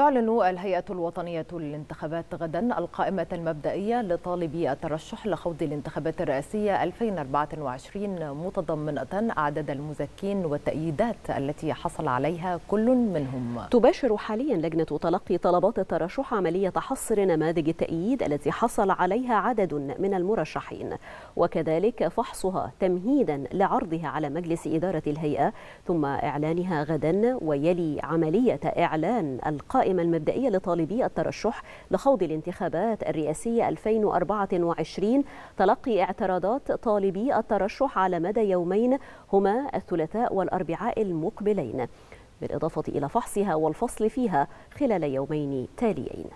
تعلن الهيئة الوطنية للانتخابات غدا القائمة المبدئية لطالبي الترشح لخوض الانتخابات الرئاسية 2024 متضمنة أعداد المزكين والتأييدات التي حصل عليها كل منهم. تباشر حاليا لجنة تلقي طلبات الترشح عملية حصر نماذج التأييد التي حصل عليها عدد من المرشحين وكذلك فحصها تمهيدا لعرضها على مجلس إدارة الهيئة ثم إعلانها غدا ويلي عملية إعلان القائمة المبدئية لطالبي الترشح لخوض الانتخابات الرئاسية 2024 تلقي اعتراضات طالبي الترشح على مدى يومين هما الثلاثاء والأربعاء المقبلين بالإضافة إلى فحصها والفصل فيها خلال يومين تاليين.